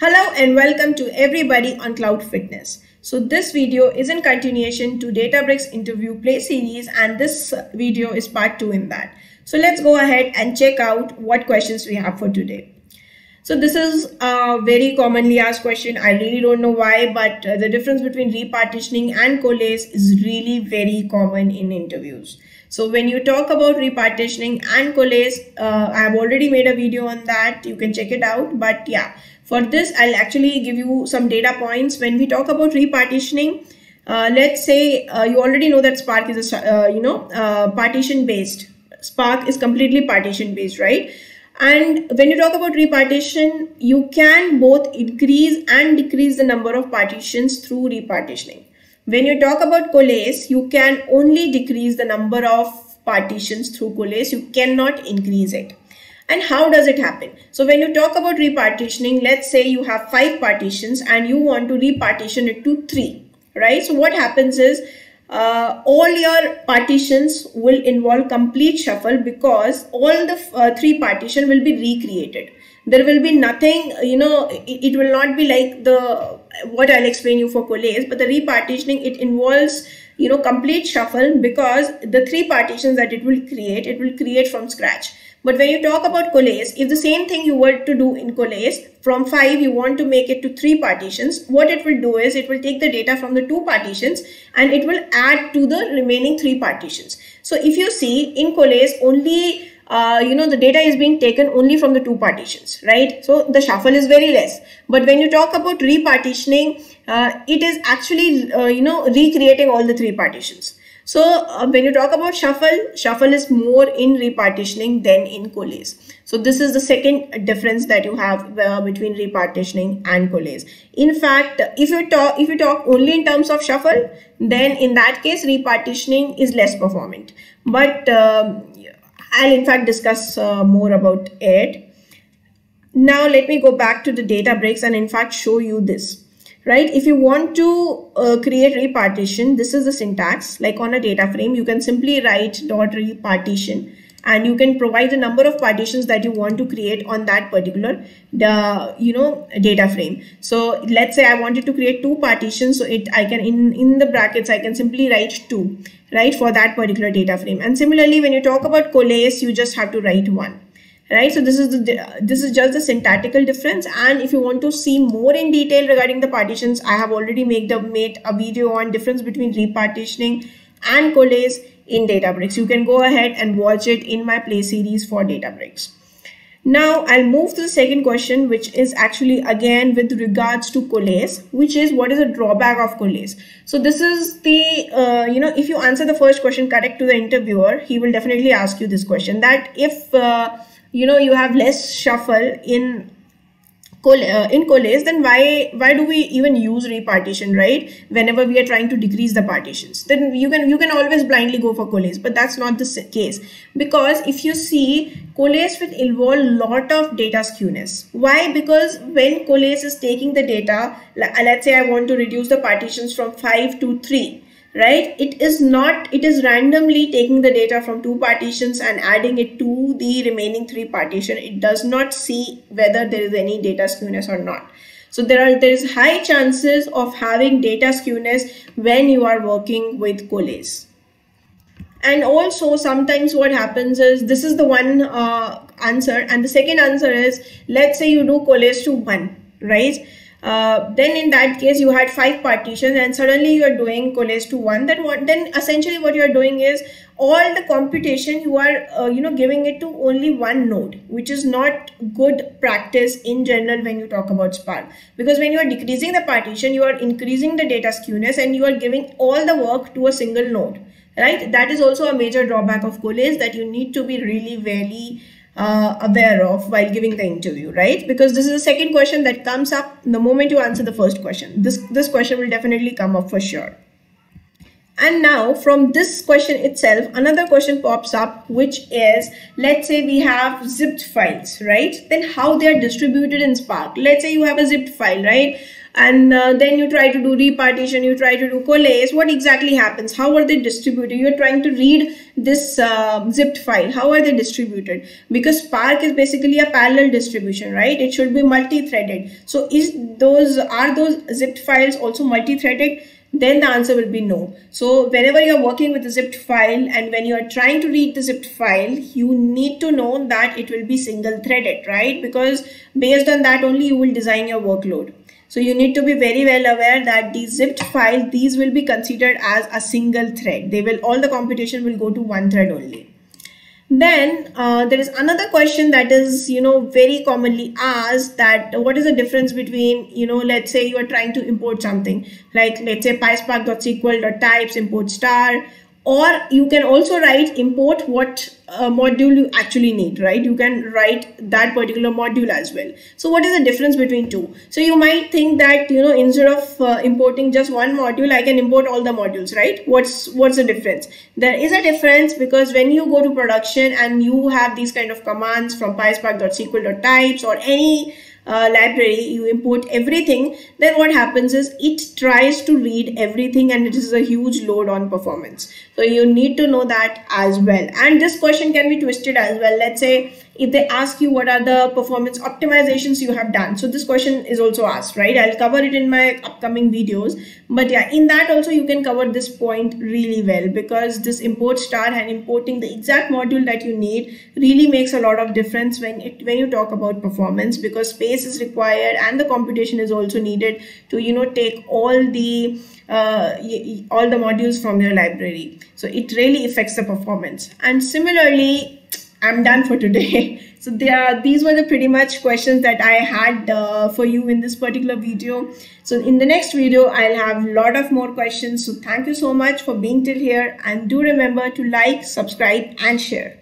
Hello and welcome to everybody on Cloud Fitness. So this video is in continuation to Databricks interview play series and this video is part 2 in that. So let's go ahead and check out what questions we have for today. So this is a very commonly asked question. I really don't know why, but uh, the difference between repartitioning and coalesce is really very common in interviews. So when you talk about repartitioning and coalesce, uh, I have already made a video on that. You can check it out. But yeah, for this, I'll actually give you some data points. When we talk about repartitioning, uh, let's say uh, you already know that Spark is a, uh, you know, uh, partition based. Spark is completely partition based, right? And when you talk about repartition, you can both increase and decrease the number of partitions through repartitioning. When you talk about coalesce, you can only decrease the number of partitions through coalesce. You cannot increase it. And how does it happen? So when you talk about repartitioning, let's say you have five partitions and you want to repartition it to three, right? So what happens is uh, all your partitions will involve complete shuffle because all the uh, three partition will be recreated. There will be nothing you know it, it, will not be like the what i'll explain you for coalesce but the repartitioning it involves you know complete shuffle because the three partitions that it will create it will create from scratch but when you talk about coalesce, if the same thing you were to do in coalesce, from 5 you want to make it to 3 partitions, what it will do is it will take the data from the 2 partitions and it will add to the remaining 3 partitions. So if you see in coalesce only uh, you know the data is being taken only from the two partitions right? So the shuffle is very less. But when you talk about repartitioning uh, it is actually uh, you know recreating all the three partitions so uh, when you talk about shuffle, shuffle is more in repartitioning than in coalesce. So this is the second difference that you have uh, between repartitioning and coalesce. In fact, if you talk if you talk only in terms of shuffle, then in that case repartitioning is less performant. But um, I'll in fact discuss uh, more about it. Now let me go back to the Databricks and in fact show you this right? If you want to uh, create repartition, this is the syntax. Like on a data frame, you can simply write dot repartition and you can provide the number of partitions that you want to create on that particular the you know data frame so let's say i wanted to create two partitions so it i can in in the brackets i can simply write two right for that particular data frame and similarly when you talk about coalesce you just have to write one right? So this is the this is just the syntactical difference. And if you want to see more in detail regarding the partitions i have already made the made a video on difference between repartitioning and coalesce in databricks. You can go ahead and watch it in my play series for databricks. Now I'll move to the second question, which is actually again with regards to coalesce, which is what is the drawback of coalesce? So this is the, uh, you know, if you answer the first question correct to the interviewer, he will definitely ask you this question that if uh, you know you have less shuffle in uh, in coalesce then why why do we even use repartition right? Whenever we are trying to decrease the partitions then you can you can always blindly go for coalesce but that's not the case. Because if you see coalesce will involve lot of data skewness. Why? Because when coalesce is taking the data let's say i want to reduce the partitions from 5 to 3 right? It is not it is randomly taking the data from two partitions and adding it to the remaining three partition it does not see whether there is any data skewness or not. So there are there is high chances of having data skewness when you are working with coalesce and also sometimes what happens is this is the one uh, answer. And the second answer is let's say you do coalesce to one right uh, then in that case you had five partitions and suddenly you are doing coalesce to one. Then what then essentially what you are doing is all the computation you are uh, you know giving it to only one node which is not good practice in general when you talk about spark. Because when you are decreasing the partition you are increasing the data skewness and you are giving all the work to a single node right? That is also a major drawback of coalesce that you need to be really very uh, aware of while giving the interview, right? Because this is the second question that comes up the moment you answer the first question. This, this question will definitely come up for sure. And now from this question itself, another question pops up, which is, let's say we have zipped files, right? Then how they are distributed in Spark. Let's say you have a zipped file, right? And uh, then you try to do repartition you try to do coalesce what exactly happens? How are they distributed? You're trying to read this uh, zipped file. How are they distributed? Because spark is basically a parallel distribution right? It should be multi-threaded. So is those are those zipped files also multi-threaded then the answer will be no. So whenever you're working with a zipped file and when you're trying to read the zipped file, you need to know that it will be single threaded, right? Because based on that only you will design your workload. So you need to be very well aware that the zipped file, these will be considered as a single thread. They will, all the computation will go to one thread only. Then uh, there is another question that is, you know, very commonly asked that what is the difference between, you know, let's say you are trying to import something. Like let's say pyspark.sql.types import star or you can also write import what uh, module you actually need right? You can write that particular module as well. So what is the difference between two? So you might think that you know instead of uh, importing just one module i can import all the modules right? What's what's the difference? There is a difference because when you go to production and you have these kind of commands from pyspark.sql.types or any uh, library you import everything then what happens is it tries to read everything and it is a huge load on performance. So you need to know that as well. And this question can be twisted as well. Let's say if they ask you what are the performance optimizations you have done. So this question is also asked right? I'll cover it in my upcoming videos. But yeah in that also you can cover this point really well because this import star and importing the exact module that you need really makes a lot of difference when it when you talk about performance because space is required and the computation is also needed to you know take all the uh, all the modules from your library. So it really affects the performance. And similarly I'm done for today. So there, these were the pretty much questions that I had uh, for you in this particular video. So in the next video, I'll have a lot of more questions. So thank you so much for being till here and do remember to like, subscribe and share.